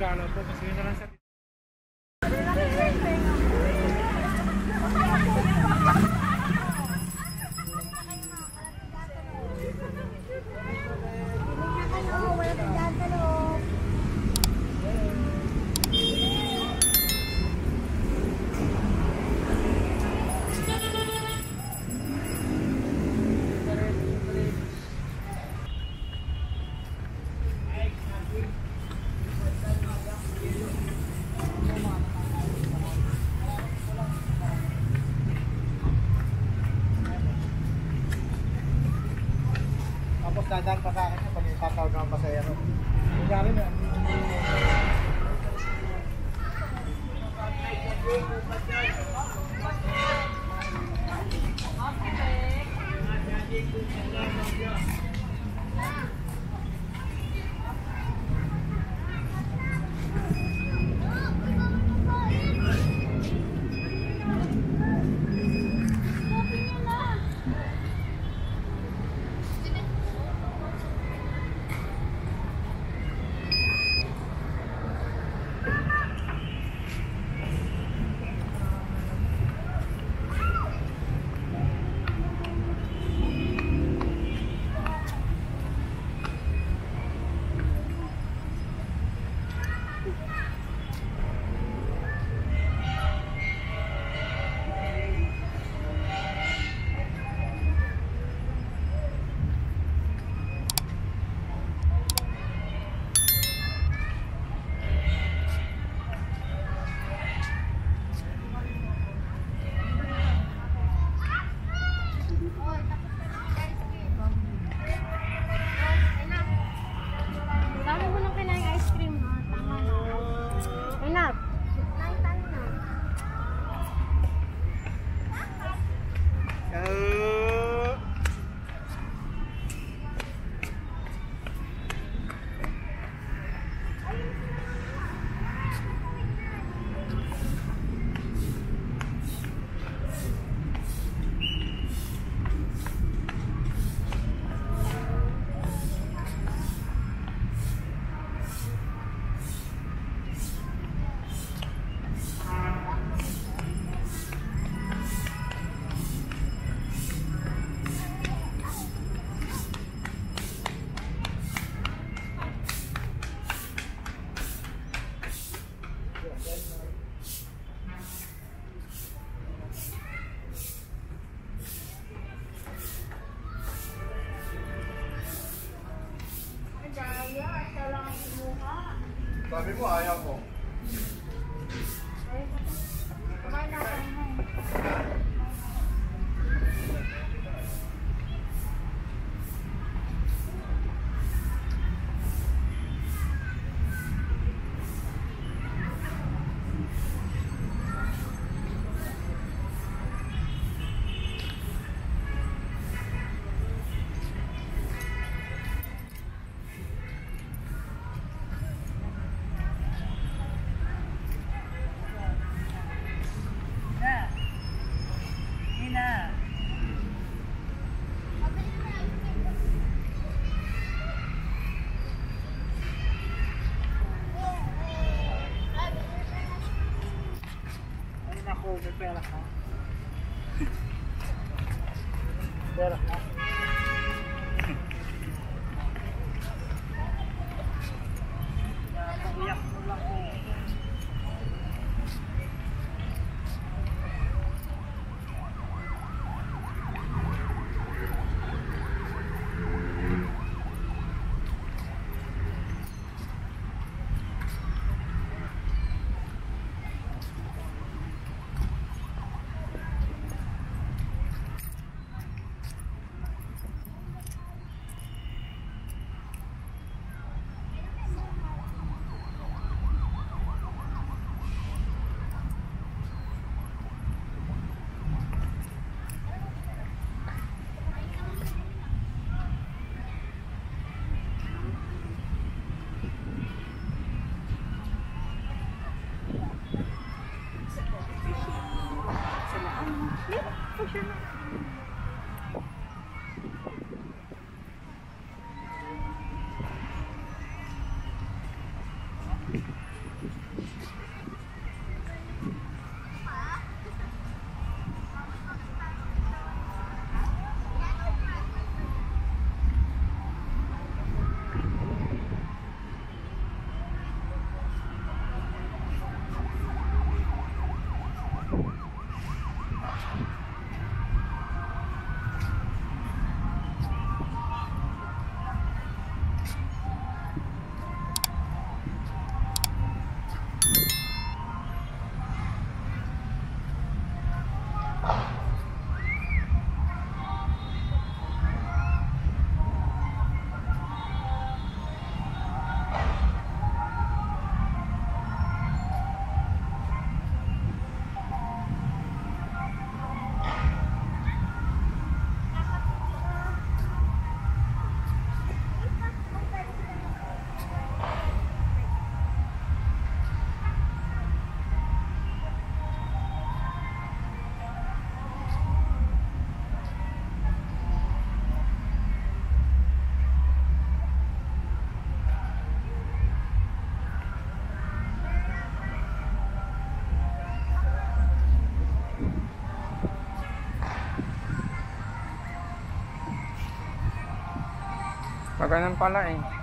那我们今天就讲到这里。Yeah. Ganun pala eh.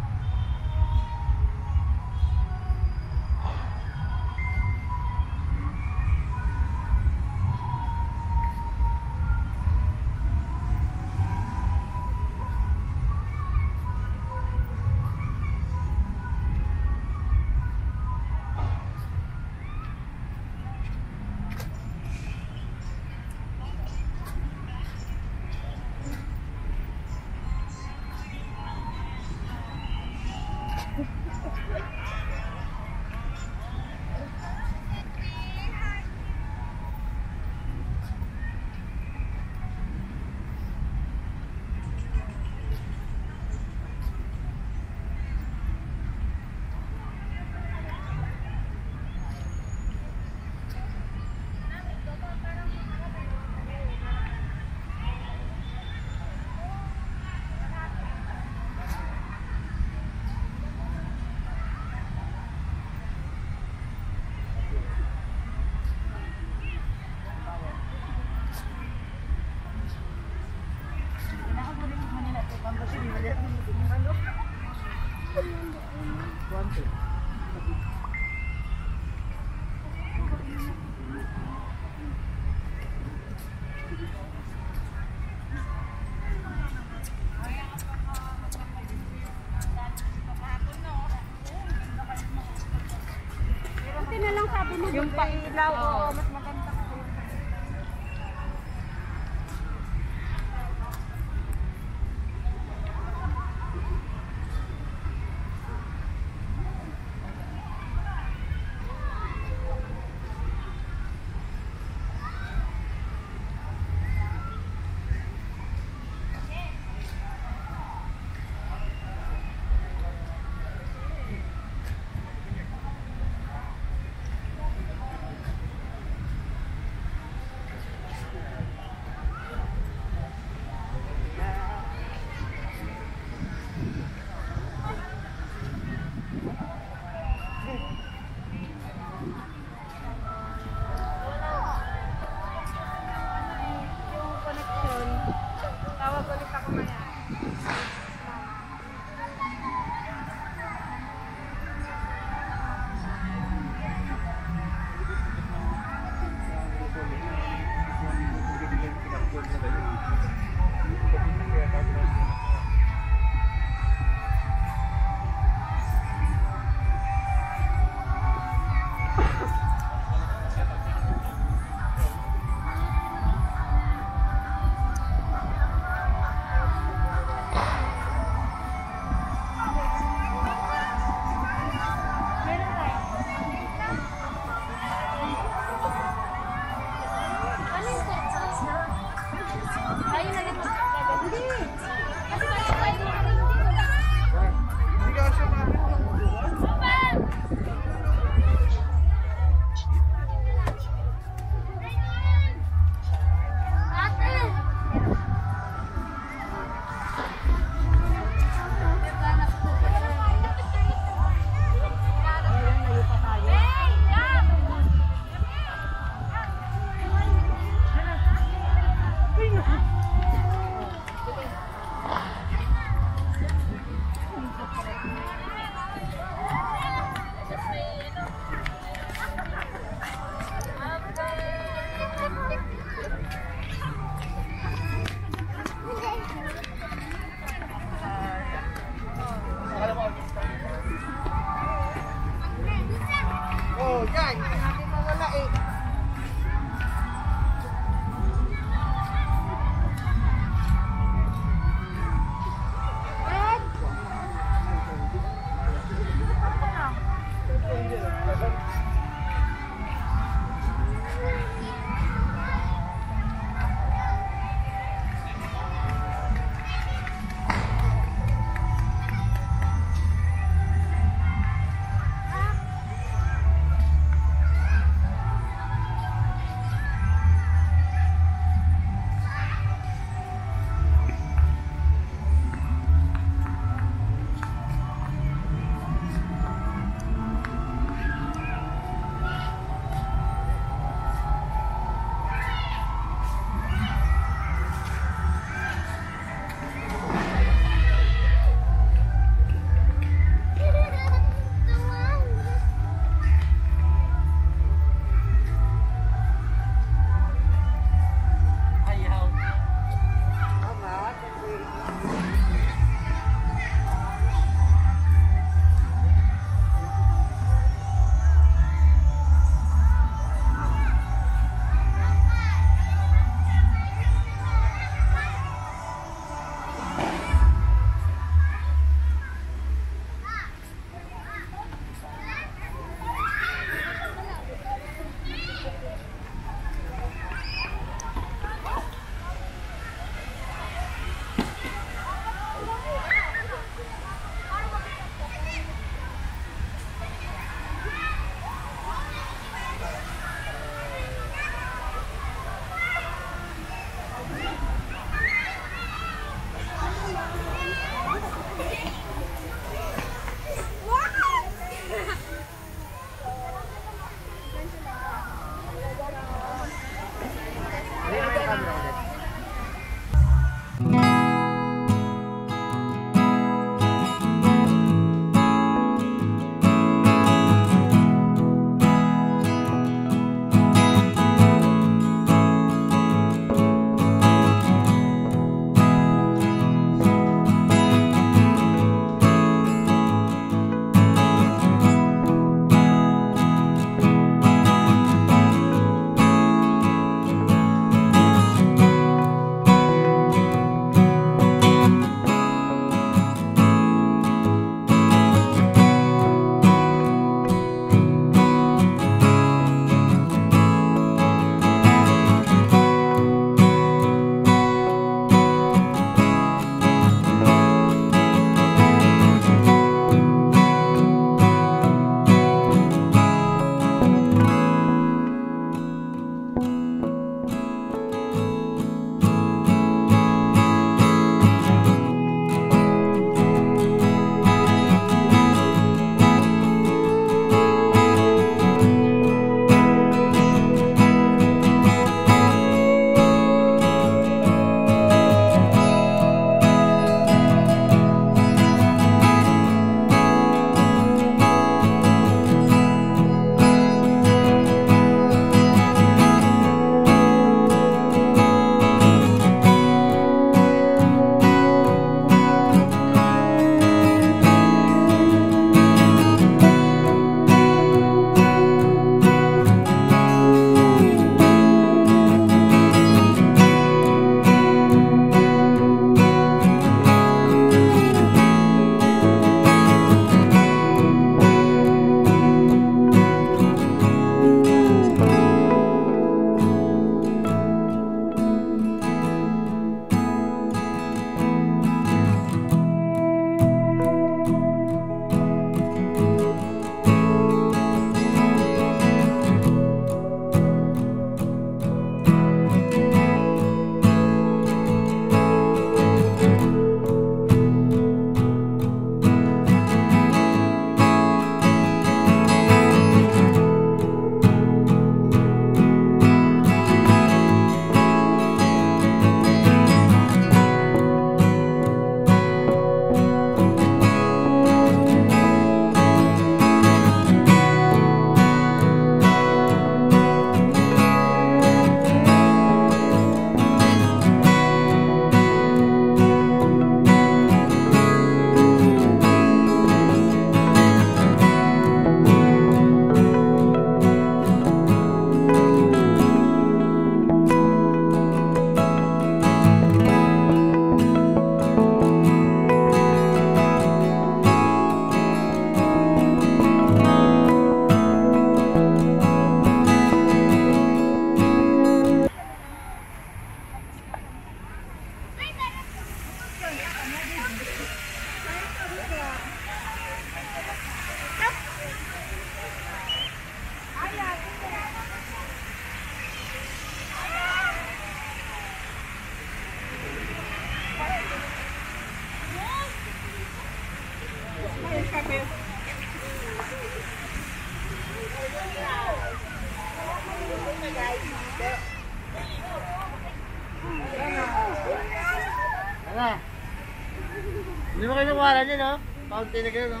Alpi na kayo, no?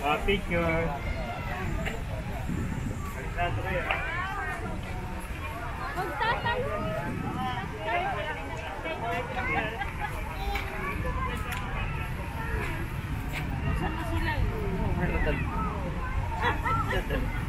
Ah, picture. Magtatanong. Saan? them.